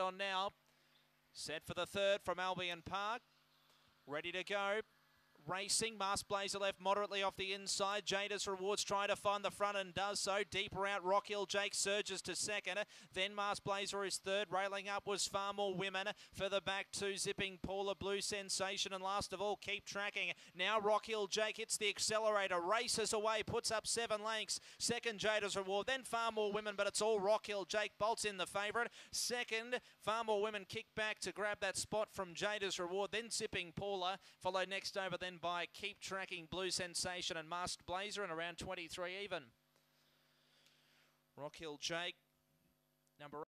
on now. Set for the third from Albion Park. Ready to go. Racing, Mask Blazer left moderately off the inside. Jada's Rewards trying to find the front and does so. Deeper out, Rock Hill Jake surges to second. Then Mask Blazer is third. Railing up was far more women. Further back, two zipping Paula Blue Sensation. And last of all, keep tracking. Now Rock Hill Jake hits the accelerator, races away, puts up seven lengths. Second, Jada's Reward. Then far more women, but it's all Rock Hill Jake. Bolts in the favourite. Second, far more women kick back to grab that spot from Jada's Reward. Then zipping Paula. Followed next over then by Keep Tracking, Blue Sensation and Masked Blazer and around 23 even. Rock Hill Jake, number